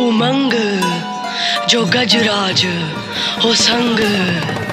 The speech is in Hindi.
उमंग जो गजराज हो संग।